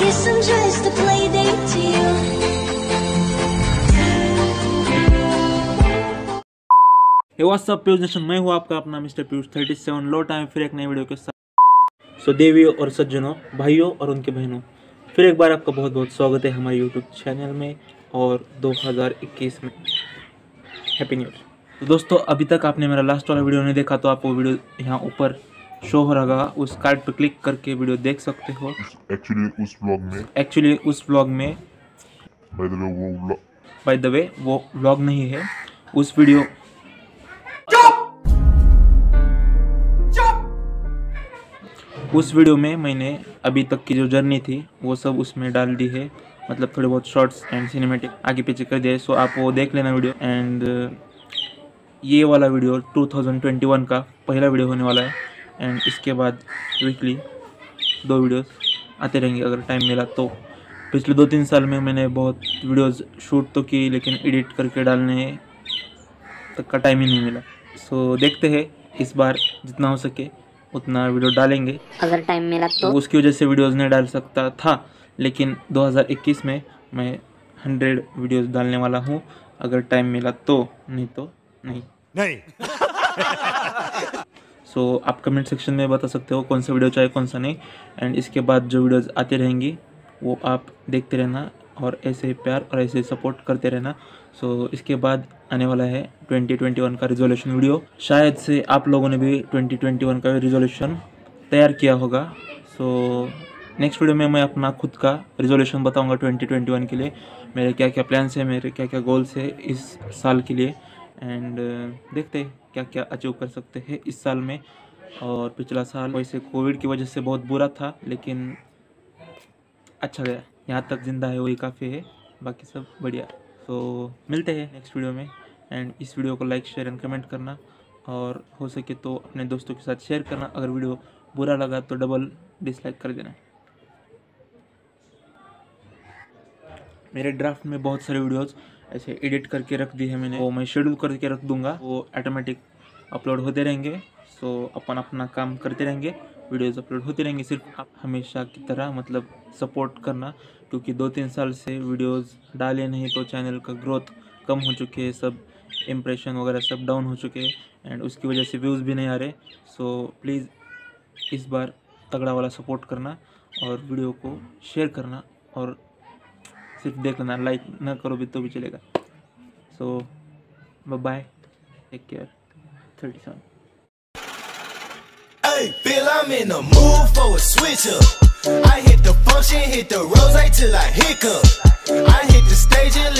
Guess you. Hey what's up Piyush nation मैं हूँ आपका अपना मिस्टर पीयूष थर्टी सेवन लौटा है फिर एक नई वीडियो के साथ। सो देवियों और सज्जनों, भाइयों और उनके बहनों, फिर एक बार आपका बहुत बहुत स्वागत है हमारे यूट्यूब चैनल में और 2021 में। हैप्पी न्यू ईयर तो दोस्तों, अभी तक आपने मेरा लास्ट वाला वीडियो नहीं देखा तो आप वो वीडियो यहाँ ऊपर शो हो रहा उस कार्ड पर क्लिक करके वीडियो देख सकते हो। एक्चुअली उस ब्लॉग में। एक्चुअली उस व्लॉग में बाय द वे वो ब्लॉग बाय द वे वो व्लॉग नहीं है उस वीडियो चुप! चुप! उस वीडियो में मैंने अभी तक की जो जर्नी थी वो सब उसमें डाल दी है। मतलब थोड़े बहुत शॉर्ट्स एंड सिनेमेटिक आगे पीछे कर दिया है। सो आप वो देख लेना वीडियो। एंड ये वाला वीडियो 2021 का पहला वीडियो होने वाला है। एंड इसके बाद वीकली दो वीडियोस आते रहेंगे अगर टाइम मिला तो। पिछले दो तीन साल में मैंने बहुत वीडियोस शूट तो की लेकिन एडिट करके डालने तक का टाइम ही नहीं मिला। सो so, देखते हैं इस बार जितना हो सके उतना वीडियो डालेंगे। अगर टाइम मिला तो। तो उसकी वजह से वीडियोस नहीं डाल सकता था लेकिन 2021 में मैं 100 वीडियोस डालने वाला हूँ। अगर टाइम मिला तो नहीं तो नहीं। नहीं। सो आप कमेंट सेक्शन में बता सकते हो कौन सा वीडियो चाहिए कौन सा नहीं। एंड इसके बाद जो वीडियोस आती रहेंगी वो आप देखते रहना और ऐसे प्यार और ऐसे सपोर्ट करते रहना। सो so, इसके बाद आने वाला है 2021 का रिजोल्यूशन वीडियो शायद से आप लोगों ने भी 2021 का रिजोल्यूशन तैयार किया होगा। सो so, नेक्स्ट वीडियो में मैं अपना खुद का रिजोल्यूशन बताऊँगा 2021 के लिए। मेरे क्या क्या प्लान्स हैं मेरे क्या क्या गोल्स है इस साल के लिए। एंड देखते हैं क्या क्या अचीव कर सकते हैं इस साल में। और पिछला साल वैसे कोविड की वजह से बहुत बुरा था, लेकिन अच्छा गया। यहाँ तक ज़िंदा है, वही काफ़ी है। बाकी सब बढ़िया। तो मिलते हैं नेक्स्ट वीडियो में। एंड इस वीडियो को लाइक शेयर एंड कमेंट करना। और हो सके तो अपने दोस्तों के साथ शेयर करना। अगर वीडियो बुरा लगा तो डबल डिसलाइक कर देना। मेरे ड्राफ्ट में बहुत सारे वीडियोस ऐसे एडिट करके रख दी है मैंने। वो मैं शेड्यूल करके रख दूँगा। वो ऑटोमेटिक अपलोड होते रहेंगे। सो अपन अपना काम करते रहेंगे। वीडियोस अपलोड होते रहेंगे सिर्फ़ आप हमेशा की तरह मतलब सपोर्ट करना। क्योंकि दो तीन साल से वीडियोस डाले नहीं तो चैनल का ग्रोथ कम हो चुके हैं, सब इम्प्रेशन वगैरह सब डाउन हो चुके हैं। एंड उसकी वजह से व्यूज़ भी नहीं आ रहे। सो प्लीज़ इस बार तगड़ा वाला सपोर्ट करना और वीडियो को शेयर करना और सिर्फ़ देख लेना लाइक ना करो भी तो भी चलेगा so bye take care thirty seven Hey, feel I'm in the mood for a switch up. I hit the function, hit the rose till I hiccup. I hit the stage and